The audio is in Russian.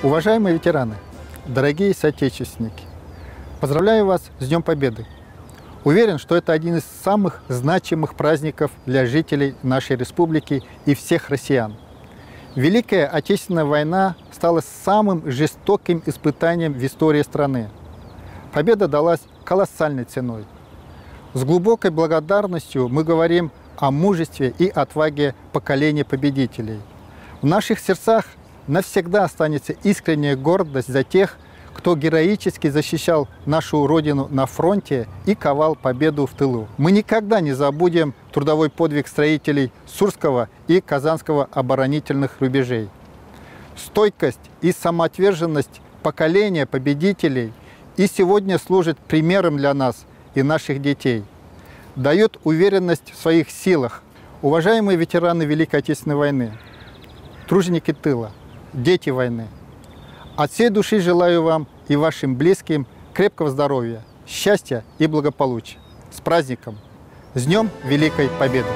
Уважаемые ветераны, дорогие соотечественники, поздравляю вас с Днем Победы! Уверен, что это один из самых значимых праздников для жителей нашей республики и всех россиян. Великая Отечественная война стала самым жестоким испытанием в истории страны. Победа далась колоссальной ценой. С глубокой благодарностью мы говорим о мужестве и отваге поколения победителей. В наших сердцах навсегда останется искренняя гордость за тех, кто героически защищал нашу Родину на фронте и ковал победу в тылу. Мы никогда не забудем трудовой подвиг строителей Сурского и Казанского оборонительных рубежей. Стойкость и самоотверженность поколения победителей и сегодня служит примером для нас и наших детей. Дает уверенность в своих силах. Уважаемые ветераны Великой Отечественной войны, труженики тыла, дети войны – от всей души желаю вам и вашим близким крепкого здоровья, счастья и благополучия. С праздником! С Днем Великой Победы!